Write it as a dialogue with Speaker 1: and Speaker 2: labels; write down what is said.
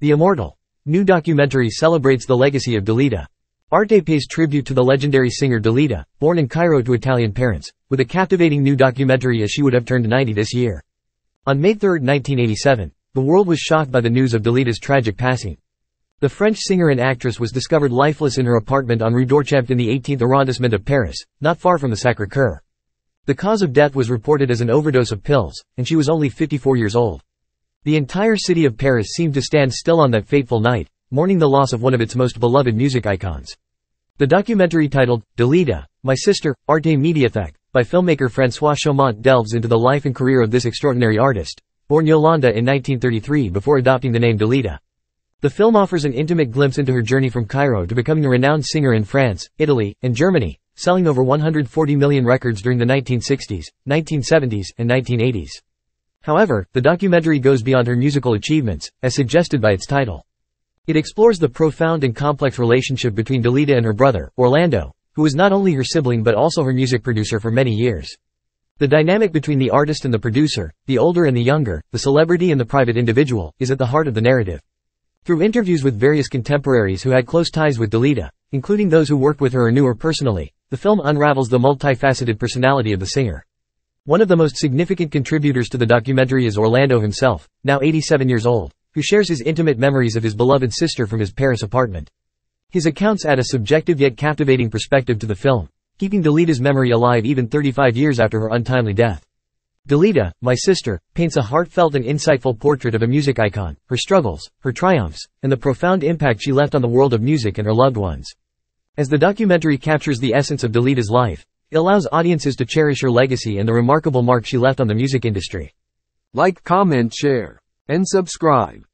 Speaker 1: The Immortal. New documentary celebrates the legacy of Dalida. Arte pays tribute to the legendary singer Dalida, born in Cairo to Italian parents, with a captivating new documentary as she would have turned 90 this year. On May 3, 1987, the world was shocked by the news of Dalida's tragic passing. The French singer and actress was discovered lifeless in her apartment on Rue d'Orchampt in the 18th arrondissement of Paris, not far from the Sacré-Cœur. The cause of death was reported as an overdose of pills, and she was only 54 years old. The entire city of Paris seemed to stand still on that fateful night, mourning the loss of one of its most beloved music icons. The documentary titled, Dalida, My Sister, Arte Mediathek, by filmmaker François Chaumont delves into the life and career of this extraordinary artist, born Iolanda in 1933 before adopting the name Dalida. The film offers an intimate glimpse into her journey from Cairo to becoming a renowned singer in France, Italy, and Germany, selling over 140 million records during the 1960s, 1970s, and 1980s. However, the documentary goes beyond her musical achievements, as suggested by its title. It explores the profound and complex relationship between Dalida and her brother, Orlando, who was not only her sibling but also her music producer for many years. The dynamic between the artist and the producer, the older and the younger, the celebrity and the private individual, is at the heart of the narrative. Through interviews with various contemporaries who had close ties with Dalida, including those who worked with her or knew her personally, the film unravels the multifaceted personality of the singer. One of the most significant contributors to the documentary is Orlando himself, now 87 years old, who shares his intimate memories of his beloved sister from his Paris apartment. His accounts add a subjective yet captivating perspective to the film, keeping Dalida's memory alive even 35 years after her untimely death. Dalida, My Sister, paints a heartfelt and insightful portrait of a music icon, her struggles, her triumphs, and the profound impact she left on the world of music and her loved ones. As the documentary captures the essence of Dalida's life, it allows audiences to cherish her legacy and the remarkable mark she left on the music industry.
Speaker 2: Like, comment, share, and subscribe.